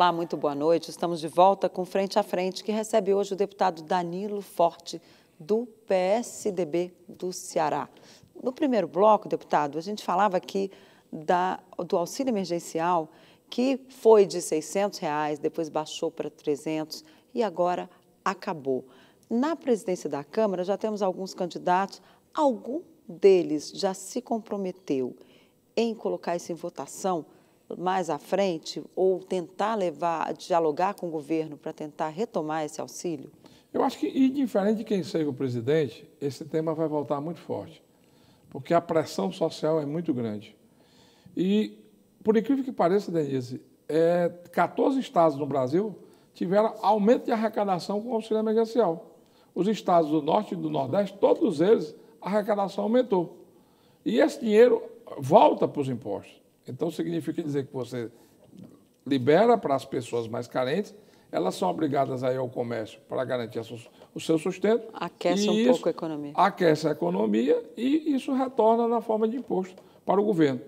Olá, muito boa noite. Estamos de volta com Frente a Frente, que recebe hoje o deputado Danilo Forte, do PSDB do Ceará. No primeiro bloco, deputado, a gente falava aqui da, do auxílio emergencial, que foi de 600 reais, depois baixou para 300 e agora acabou. Na presidência da Câmara já temos alguns candidatos, algum deles já se comprometeu em colocar isso em votação mais à frente ou tentar levar, dialogar com o governo para tentar retomar esse auxílio? Eu acho que, indiferente de quem seja o presidente, esse tema vai voltar muito forte, porque a pressão social é muito grande. E, por incrível que pareça, Denise, é, 14 estados no Brasil tiveram aumento de arrecadação com o auxílio emergencial. Os estados do Norte e do Nordeste, todos eles, a arrecadação aumentou. E esse dinheiro volta para os impostos. Então, significa dizer que você libera para as pessoas mais carentes, elas são obrigadas a ir ao comércio para garantir o seu sustento. Aquece um pouco a economia. Aquece a economia e isso retorna na forma de imposto para o governo.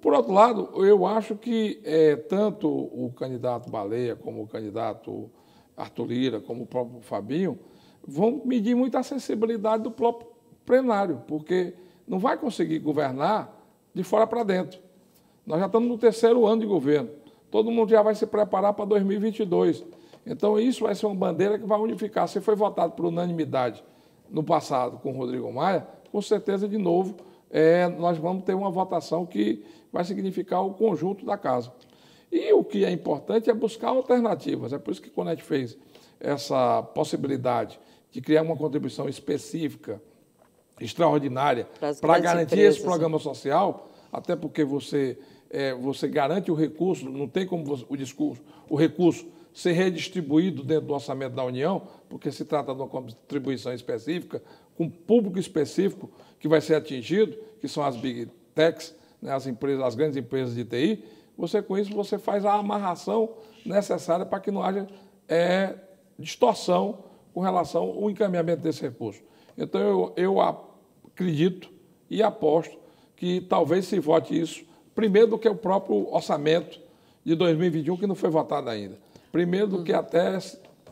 Por outro lado, eu acho que é, tanto o candidato Baleia, como o candidato Arthur Lira, como o próprio Fabinho, vão medir muito a sensibilidade do próprio plenário, porque não vai conseguir governar de fora para dentro. Nós já estamos no terceiro ano de governo. Todo mundo já vai se preparar para 2022. Então, isso vai ser uma bandeira que vai unificar. Se foi votado por unanimidade no passado com o Rodrigo Maia, com certeza, de novo, é, nós vamos ter uma votação que vai significar o conjunto da casa. E o que é importante é buscar alternativas. É por isso que, quando a gente fez essa possibilidade de criar uma contribuição específica, extraordinária, para garantir empresas. esse né? programa social, até porque você é, você garante o recurso, não tem como você, o discurso, o recurso ser redistribuído dentro do orçamento da União, porque se trata de uma contribuição específica, com público específico que vai ser atingido, que são as big techs, né, as empresas, as grandes empresas de TI, você com isso você faz a amarração necessária para que não haja é, distorção com relação ao encaminhamento desse recurso. Então eu, eu acredito e aposto que talvez se vote isso primeiro do que o próprio orçamento de 2021, que não foi votado ainda. Primeiro do que até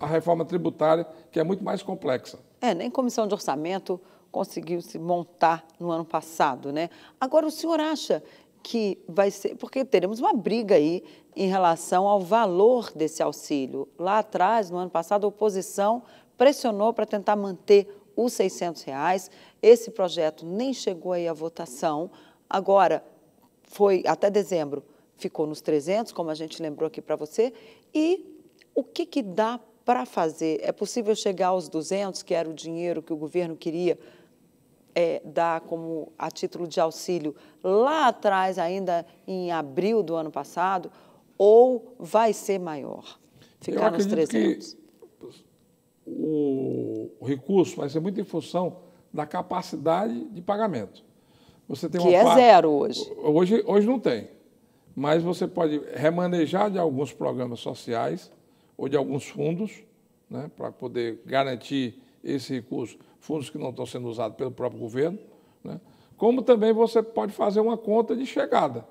a reforma tributária, que é muito mais complexa. É, nem comissão de orçamento conseguiu se montar no ano passado, né? Agora, o senhor acha que vai ser. Porque teremos uma briga aí em relação ao valor desse auxílio. Lá atrás, no ano passado, a oposição pressionou para tentar manter os 600 reais. Esse projeto nem chegou aí à votação. Agora, foi até dezembro, ficou nos 300, como a gente lembrou aqui para você. E o que, que dá para fazer? É possível chegar aos 200, que era o dinheiro que o governo queria é, dar como a título de auxílio lá atrás, ainda em abril do ano passado, ou vai ser maior? Ficar nos 300? o recurso vai ser muito em função da capacidade de pagamento. Você tem que é parte... zero hoje. hoje. Hoje não tem. Mas você pode remanejar de alguns programas sociais ou de alguns fundos, né, para poder garantir esse recurso, fundos que não estão sendo usados pelo próprio governo. Né, como também você pode fazer uma conta de chegada.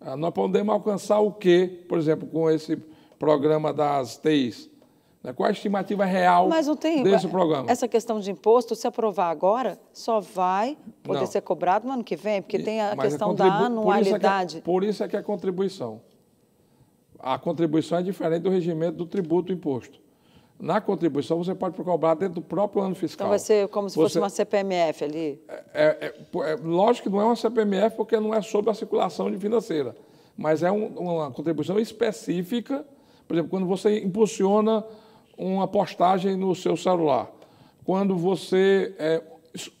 Ah, nós podemos alcançar o quê, por exemplo, com esse programa das TIs? Né? Qual a estimativa real Mas não tem, desse programa? Essa questão de imposto, se aprovar agora, só vai poder não. ser cobrado no ano que vem, porque tem a Mas questão da anualidade. Por isso, é que, por isso é que é contribuição. A contribuição é diferente do regimento do tributo do imposto. Na contribuição, você pode cobrar dentro do próprio ano fiscal. Então vai ser como se você, fosse uma CPMF ali? É, é, é, lógico que não é uma CPMF, porque não é sobre a circulação financeira. Mas é um, uma contribuição específica, por exemplo, quando você impulsiona uma postagem no seu celular, quando você é,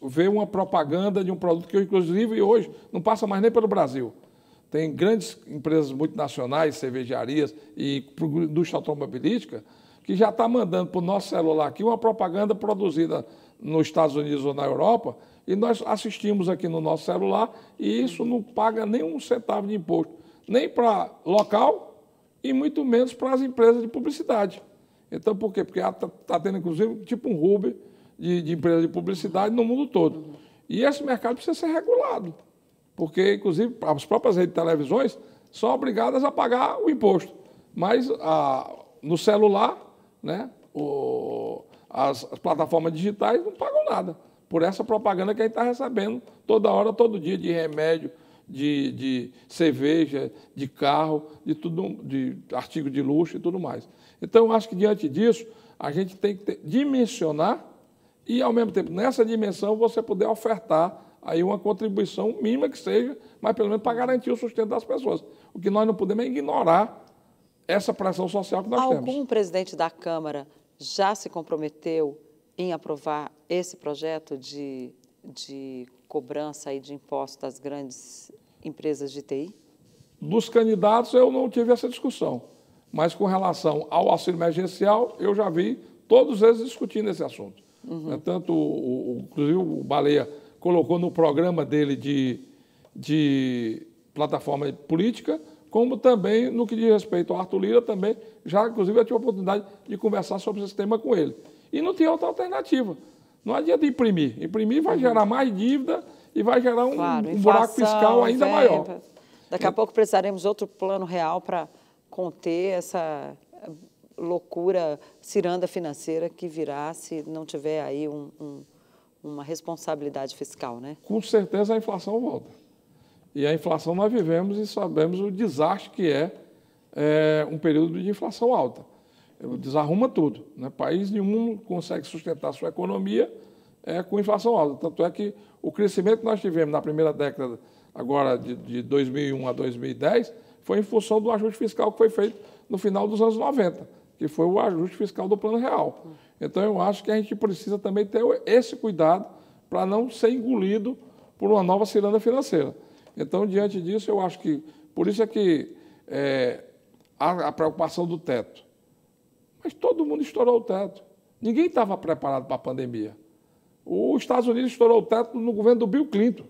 vê uma propaganda de um produto que, inclusive, hoje não passa mais nem pelo Brasil. Tem grandes empresas multinacionais, cervejarias e indústria automobilística que já está mandando para o nosso celular aqui uma propaganda produzida nos Estados Unidos ou na Europa e nós assistimos aqui no nosso celular e isso não paga nem um centavo de imposto, nem para local e muito menos para as empresas de publicidade. Então, por quê? Porque está tá tendo, inclusive, tipo um Uber de, de empresas de publicidade no mundo todo. E esse mercado precisa ser regulado, porque, inclusive, as próprias redes de televisões são obrigadas a pagar o imposto. Mas a, no celular, né, o, as, as, plataformas digitais não pagam nada por essa propaganda que a gente está recebendo toda hora, todo dia, de remédio, de, de, cerveja, de carro, de tudo, de artigo de luxo e tudo mais. Então, acho que diante disso, a gente tem que ter, dimensionar e, ao mesmo tempo, nessa dimensão, você poder ofertar aí uma contribuição mínima que seja, mas pelo menos para garantir o sustento das pessoas. O que nós não podemos é ignorar essa pressão social que nós Algum temos. Algum presidente da Câmara já se comprometeu em aprovar esse projeto de, de cobrança aí de impostos das grandes empresas de TI? Dos candidatos, eu não tive essa discussão. Mas com relação ao auxílio emergencial, eu já vi todos eles discutindo esse assunto. Uhum. Tanto, o, o, inclusive, o Baleia colocou no programa dele de, de plataforma política, como também no que diz respeito ao Arthur Lira, também, já inclusive eu tive a oportunidade de conversar sobre esse tema com ele. E não tinha outra alternativa. Não adianta imprimir. Imprimir vai uhum. gerar mais dívida e vai gerar um, claro, um buraco fiscal ainda vem, maior. Daqui a pouco precisaremos outro plano real para conter essa loucura, ciranda financeira que virá se não tiver aí um, um, uma responsabilidade fiscal, né? Com certeza a inflação volta. E a inflação nós vivemos e sabemos o desastre que é, é um período de inflação alta. Desarruma tudo. Né? País nenhum consegue sustentar sua economia é, com inflação alta. Tanto é que o crescimento que nós tivemos na primeira década, agora de, de 2001 a 2010, foi em função do ajuste fiscal que foi feito no final dos anos 90, que foi o ajuste fiscal do Plano Real. Então, eu acho que a gente precisa também ter esse cuidado para não ser engolido por uma nova ciranda financeira. Então, diante disso, eu acho que, por isso é que é, a, a preocupação do teto. Mas todo mundo estourou o teto. Ninguém estava preparado para a pandemia. Os Estados Unidos estourou o teto no governo do Bill Clinton.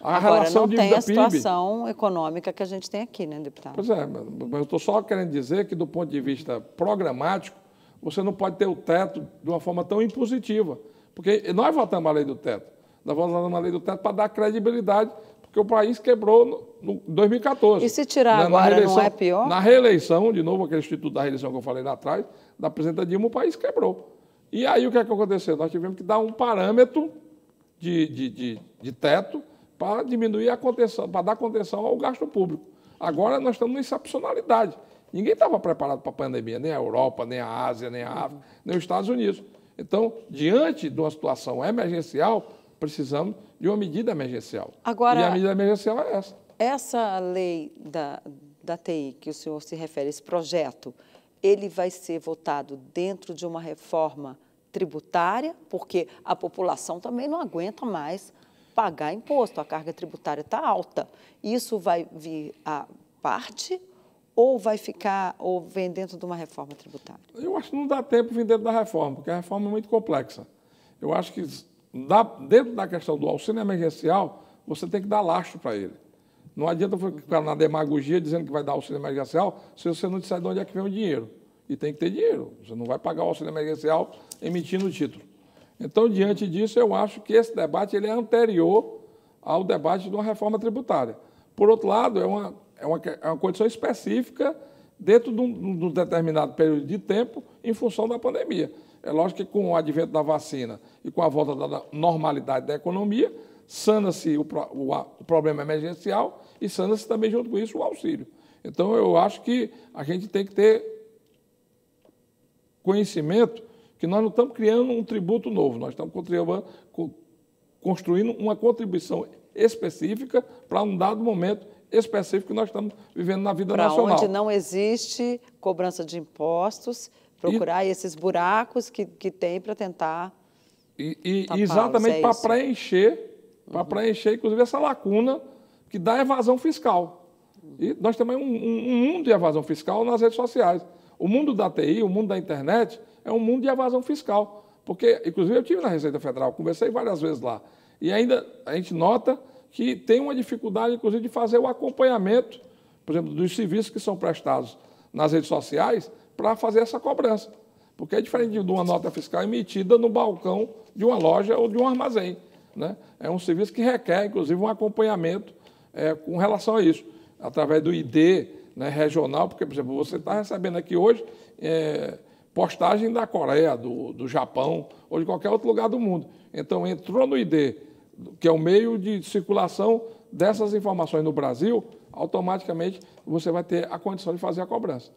A Agora, relação não tem a situação PIB. econômica que a gente tem aqui, né, deputado? Pois é, mas eu estou só querendo dizer que, do ponto de vista programático, você não pode ter o teto de uma forma tão impositiva. Porque nós votamos a lei do teto. Nós votamos a lei do teto para dar credibilidade, porque o país quebrou no, 2014. E se tirar na, agora, na não é pior? Na reeleição, de novo, aquele instituto da reeleição que eu falei lá atrás, da presidenta Dilma, o país quebrou. E aí o que é que aconteceu? Nós tivemos que dar um parâmetro de, de, de, de teto para diminuir a contenção, para dar contenção ao gasto público. Agora nós estamos em excepcionalidade. Ninguém estava preparado para a pandemia, nem a Europa, nem a Ásia, nem a África, nem os Estados Unidos. Então, diante de uma situação emergencial, precisamos de uma medida emergencial. Agora, e a medida emergencial é essa. Essa lei da, da TI que o senhor se refere, esse projeto, ele vai ser votado dentro de uma reforma tributária, porque a população também não aguenta mais pagar imposto, a carga tributária está alta. Isso vai vir a parte ou vai ficar, ou vem dentro de uma reforma tributária? Eu acho que não dá tempo vir dentro da reforma, porque a reforma é muito complexa. Eu acho que dá, dentro da questão do auxílio emergencial, você tem que dar lastro para ele. Não adianta ficar na demagogia dizendo que vai dar auxílio emergencial se você não disser de onde é que vem o dinheiro. E tem que ter dinheiro. Você não vai pagar o auxílio emergencial emitindo o título. Então, diante disso, eu acho que esse debate ele é anterior ao debate de uma reforma tributária. Por outro lado, é uma, é uma, é uma condição específica dentro de um, de um determinado período de tempo em função da pandemia. É lógico que com o advento da vacina e com a volta da normalidade da economia, sana-se o, o, o, problema emergencial e sana-se também, junto com isso, o auxílio. Então, eu acho que a gente tem que ter conhecimento que nós não estamos criando um tributo novo, nós estamos construindo uma contribuição específica para um dado momento específico que nós estamos vivendo na vida pra nacional. Onde não existe cobrança de impostos, procurar e, esses buracos que, que tem para tentar. E, e exatamente é para preencher, para uhum. preencher, inclusive, essa lacuna que dá evasão fiscal. E nós temos um, um, um mundo de evasão fiscal nas redes sociais. O mundo da TI, o mundo da internet, é um mundo de evasão fiscal. Porque, inclusive, eu tive na Receita Federal, conversei várias vezes lá. E ainda a gente nota que tem uma dificuldade, inclusive, de fazer o acompanhamento, por exemplo, dos serviços que são prestados nas redes sociais para fazer essa cobrança. Porque é diferente de uma nota fiscal emitida no balcão de uma loja ou de um armazém. Né? É um serviço que requer, inclusive, um acompanhamento é, com relação a isso, através do ID, né, regional, porque, por exemplo, você está recebendo aqui hoje é, postagem da Coreia, do, do Japão ou de qualquer outro lugar do mundo. Então, entrou no ID, que é o meio de circulação dessas informações no Brasil, automaticamente você vai ter a condição de fazer a cobrança.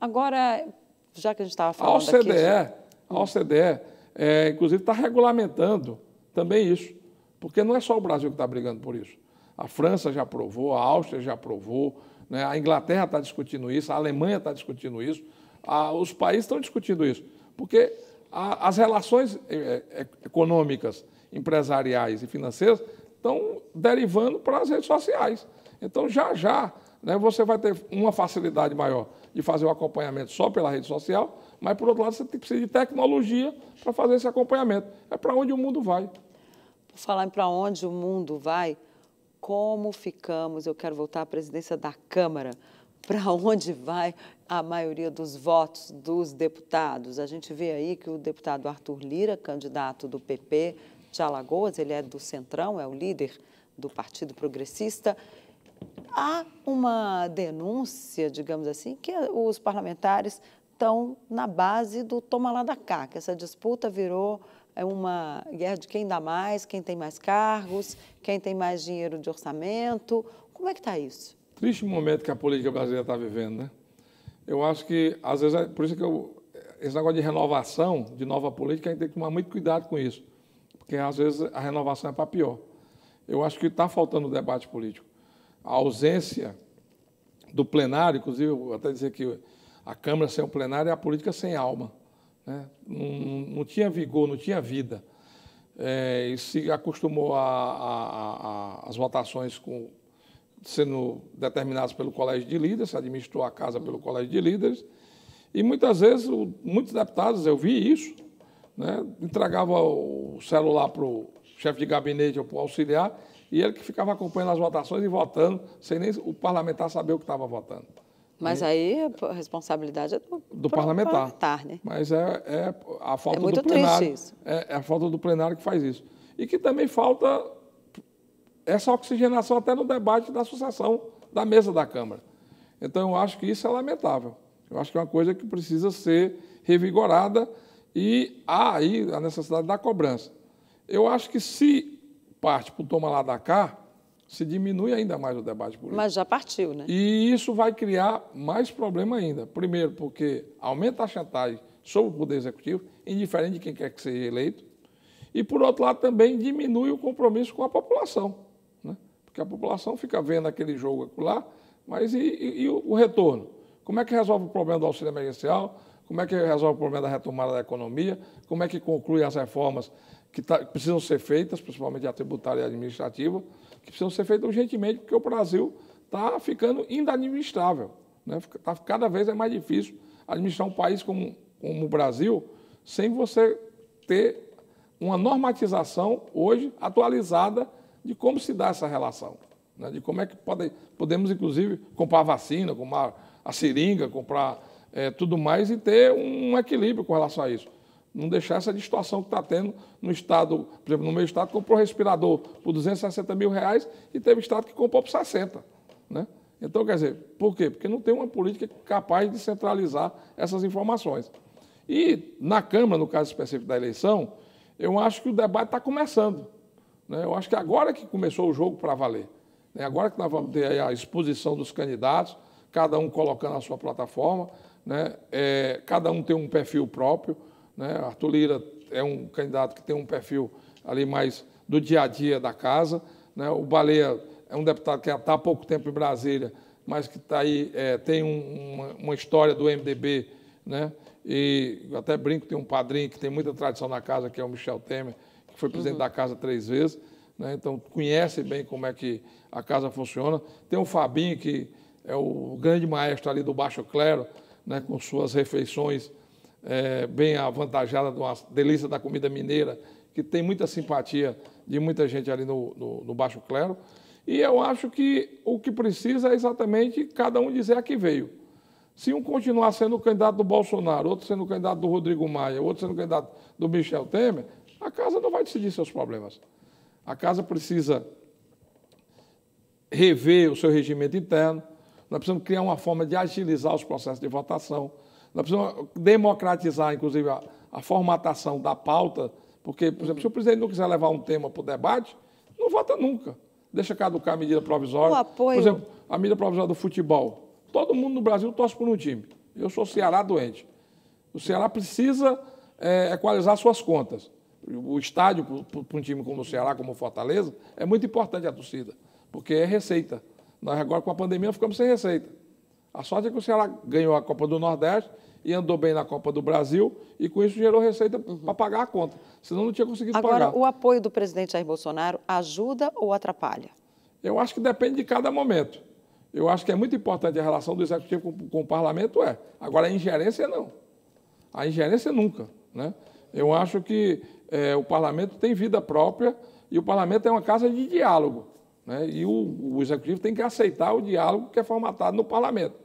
Agora, já que a gente estava falando a OCDE, aqui... A OCDE, é, inclusive, está regulamentando também isso, porque não é só o Brasil que está brigando por isso. A França já aprovou, a Áustria já aprovou, né? a Inglaterra está discutindo isso, a Alemanha está discutindo isso, a, os países estão discutindo isso, porque a, as relações é, é, econômicas, empresariais e financeiras estão derivando para as redes sociais. Então, já já, né, você vai ter uma facilidade maior de fazer o acompanhamento só pela rede social, mas, por outro lado, você precisa de tecnologia para fazer esse acompanhamento. É para onde o mundo vai. Por falar para onde o mundo vai, como ficamos? Eu quero voltar à presidência da Câmara. Para onde vai a maioria dos votos dos deputados? A gente vê aí que o deputado Arthur Lira, candidato do PP de Alagoas, ele é do Centrão, é o líder do Partido Progressista. Há uma denúncia, digamos assim, que os parlamentares estão na base do toma lá da cá, que essa disputa virou é uma guerra de quem dá mais, quem tem mais cargos, quem tem mais dinheiro de orçamento. Como é que está isso? Triste momento que a política brasileira está vivendo, né? Eu acho que, às vezes, é por isso que eu, esse negócio de renovação, de nova política, a gente tem que tomar muito cuidado com isso, porque, às vezes, a renovação é para pior. Eu acho que está faltando o debate político. A ausência do plenário, inclusive, eu até dizer que a Câmara sem o plenário é a política sem alma. Né? Não, não, tinha vigor, não tinha vida. É, e se acostumou às votações com, sendo determinadas pelo colégio de líderes, administrou a casa pelo colégio de líderes, e muitas vezes, o, muitos deputados, eu vi isso, né, entregava o celular para o chefe de gabinete ou para o auxiliar, e ele que ficava acompanhando as votações e votando, sem nem o parlamentar saber o que estava votando. Mas aí a responsabilidade é do, do parlamentar. parlamentar né? Mas é, é a falta é muito do plenário. Triste isso. É, é, a falta do plenário que faz isso. E que também falta essa oxigenação até no debate da sucessão da mesa da Câmara. Então, eu acho que isso é lamentável. Eu acho que é uma coisa que precisa ser revigorada e há aí a necessidade da cobrança. Eu acho que se parte para o toma lá da cá, se diminui ainda mais o debate político. Mas já partiu, né? E isso vai criar mais problema ainda. Primeiro, porque aumenta a chantagem sobre o Poder Executivo, indiferente de quem quer que seja eleito. E, por outro lado, também diminui o compromisso com a população. Né? Porque a população fica vendo aquele jogo lá, mas e, e, e o retorno? Como é que resolve o problema do auxílio emergencial? Como é que resolve o problema da retomada da economia? Como é que conclui as reformas que tá, precisam ser feitas, principalmente a tributária e a administrativa? que precisam ser feitas urgentemente, porque o Brasil está ficando inadministrável. Né? Tá, cada vez é mais difícil administrar um país como, como o Brasil sem você ter uma normatização hoje atualizada de como se dá essa relação. Né? De como é que pode, podemos, inclusive, comprar vacina, comprar a seringa, comprar é, tudo mais e ter um equilíbrio com relação a isso não deixar essa distorção que está tendo no Estado, por exemplo, no meu Estado, comprou respirador por 260 mil reais e teve Estado que comprou por 60. Né? Então, quer dizer, por quê? Porque não tem uma política capaz de centralizar essas informações. E na Câmara, no caso específico da eleição, eu acho que o debate está começando. Né? Eu acho que agora que começou o jogo para valer. Né? Agora que nós vamos ter a exposição dos candidatos, cada um colocando a sua plataforma, né? É, cada um tem um perfil próprio. Né? Arthur Lira é um candidato que tem um perfil ali mais do dia a dia da casa. Né? O Baleia é um deputado que está há pouco tempo em Brasília, mas que está aí, é, tem um, uma, uma, história do MDB, né? e até brinco, tem um padrinho que tem muita tradição na casa, que é o Michel Temer, que foi presidente uhum. da casa três vezes, né? então conhece bem como é que a casa funciona. Tem o Fabinho, que é o grande maestro ali do Baixo Clero, né? com suas refeições é, bem avantajada de uma delícia da comida mineira, que tem muita simpatia de muita gente ali no, no, no Baixo Clero. E eu acho que o que precisa é exatamente cada um dizer a que veio. Se um continuar sendo o candidato do Bolsonaro, outro sendo o candidato do Rodrigo Maia, outro sendo o candidato do Michel Temer, a casa não vai decidir seus problemas. A casa precisa rever o seu regimento interno. nós precisamos criar uma forma de agilizar os processos de votação, nós precisamos democratizar, inclusive, a, a formatação da pauta, porque, por exemplo, se o presidente não quiser levar um tema para o debate, não vota nunca. Deixa caducar a medida provisória. O apoio... Por exemplo, a medida provisória do futebol. Todo mundo no Brasil torce por um time. Eu sou Ceará doente. O Ceará precisa é, equalizar suas contas. O estádio, para um time como o Ceará, como o Fortaleza, é muito importante a torcida, porque é receita. Nós agora, com a pandemia, ficamos sem receita. A sorte é que o Ceará ganhou a Copa do Nordeste e andou bem na Copa do Brasil e com isso gerou receita uhum. para pagar a conta. Senão não tinha conseguido Agora, pagar. Agora, o apoio do presidente Jair Bolsonaro ajuda ou atrapalha? Eu acho que depende de cada momento. Eu acho que é muito importante a relação do executivo com, com o parlamento, é. Agora, a ingerência não. A ingerência nunca. Né? Eu acho que é, o parlamento tem vida própria e o parlamento é uma casa de diálogo. Né? E o, o executivo tem que aceitar o diálogo que é formatado no parlamento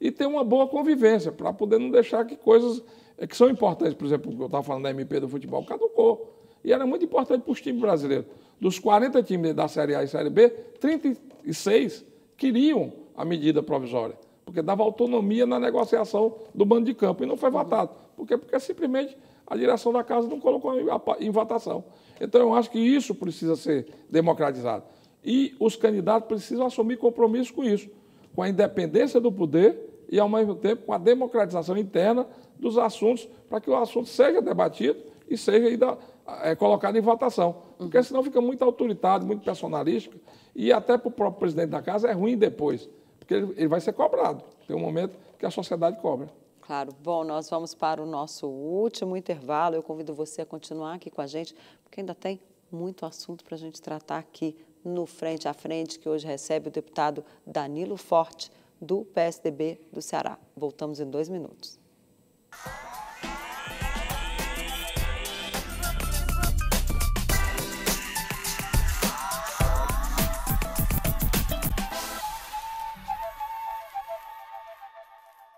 e ter uma boa convivência, para poder não deixar que coisas é, que são importantes, por exemplo, eu estava falando da MP do futebol, caducou. E era muito importante para os times brasileiros. Dos 40 times da Série A e Série B, 36 queriam a medida provisória, porque dava autonomia na negociação do bando de campo, e não foi votado. Por quê? Porque simplesmente a direção da casa não colocou em votação. Então, eu acho que isso precisa ser democratizado. E os candidatos precisam assumir compromisso com isso com a independência do poder e, ao mesmo tempo, com a democratização interna dos assuntos, para que o assunto seja debatido e seja ainda, é, colocado em votação. Porque senão fica muito autoritário, muito personalístico, e até para o próprio presidente da casa é ruim depois, porque ele, ele vai ser cobrado. Tem um momento que a sociedade cobra. Claro. Bom, nós vamos para o nosso último intervalo. Eu convido você a continuar aqui com a gente, porque ainda tem muito assunto para a gente tratar aqui no Frente a Frente, que hoje recebe o deputado Danilo Forte, do PSDB do Ceará. Voltamos em dois minutos.